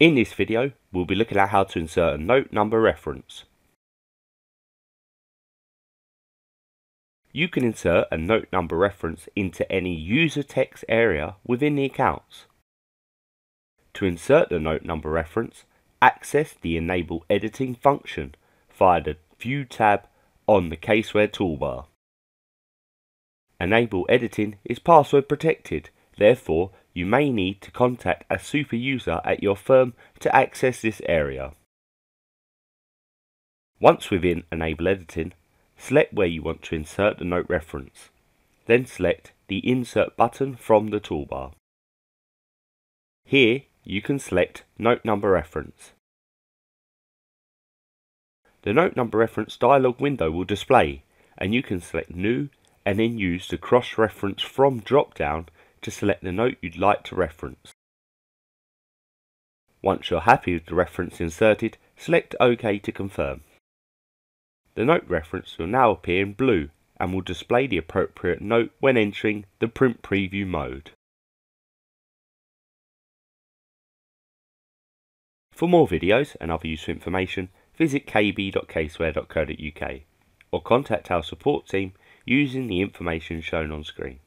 In this video, we'll be looking at how to insert a note number reference. You can insert a note number reference into any user text area within the accounts. To insert the note number reference, access the Enable Editing function via the View tab on the Caseware toolbar. Enable Editing is password protected, therefore you may need to contact a super user at your firm to access this area. Once within Enable Editing, select where you want to insert the note reference. Then select the Insert button from the toolbar. Here you can select Note Number Reference. The Note Number Reference dialog window will display and you can select New and then use the Cross-Reference From drop-down to select the note you'd like to reference. Once you're happy with the reference inserted, select OK to confirm. The note reference will now appear in blue and will display the appropriate note when entering the print preview mode. For more videos and other useful information, visit kb.caseware.co.uk or contact our support team using the information shown on screen.